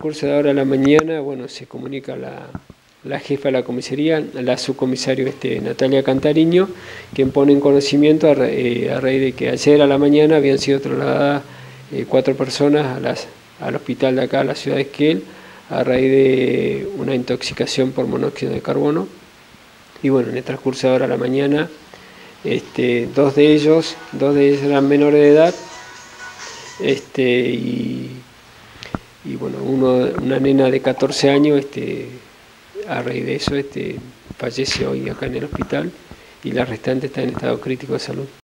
transcurso de ahora a la mañana, bueno, se comunica la, la jefa de la comisaría, la subcomisario este, Natalia Cantariño, quien pone en conocimiento a, eh, raíz de que ayer a la mañana habían sido trasladadas eh, cuatro personas a las, al hospital de acá, a la ciudad de Esquel, a raíz de una intoxicación por monóxido de carbono. Y bueno, en el transcurso de ahora a la mañana, este, dos de ellos, dos de ellos eran menores de edad, este, y, y bueno, uno, una nena de 14 años, este, a raíz de eso, este, fallece hoy acá en el hospital y la restante está en estado crítico de salud.